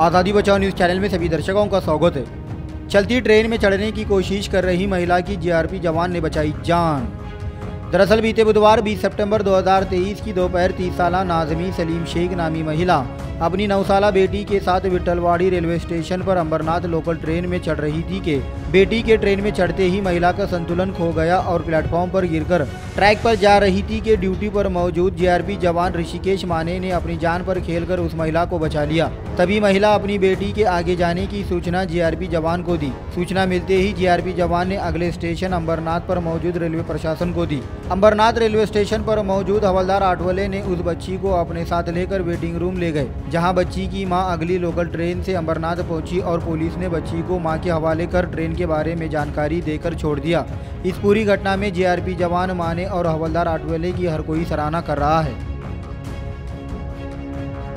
आज़ादी बचाओ news channel में सभी दर्शकों का स्वागत है। चलती ट्रेन में चढ़ने की कोशिश कर रही महिला की जीआरपी जवान ने बचाई जान। दरअसल बीते बुधवार 20 सितंबर 2023 की दोपहर तीस साल नाजमी सलीम शेख नामी महिला अपनी नौ साल बेटी के साथ विट्ठलवाड़ी रेलवे स्टेशन पर अंबरनाथ लोकल ट्रेन में चढ़ रही थी के बेटी के ट्रेन में चढ़ते ही महिला का संतुलन खो गया और प्लेटफॉर्म पर गिरकर ट्रैक पर जा रही थी कि ड्यूटी पर मौजूद जीआरपी जवान ऋषिकेश माने ने अपनी जान पर खेलकर उस महिला को बचा लिया। तभी महिला अपनी बेटी के आगे जाने की सूचना जीआरपी जवान को दी। सूचना मिलते ही जीआरपी जवान ने अगले स्टेशन अंबरनाथ पर मौजूद रेलवे प्रशासन को दी। अंबरनाथ रेलवे स्टेशन पर मौजूद हवलदार आठवले ने उस बच्ची को अपने साथ लेकर वेटिंग रूम ले गए, जहाँ बच्ची की माँ अगली लोकल ट्रेन से अंबरनाथ पहुँची और पुलिस ने बच्ची को माँ के हवाले कर ट्रेन के बारे में जानकारी देकर छोड़ दिया। इस पूरी घटना में जीआरपी जवान माने और हवलदार आठवले की हर कोई सराहना कर रहा है।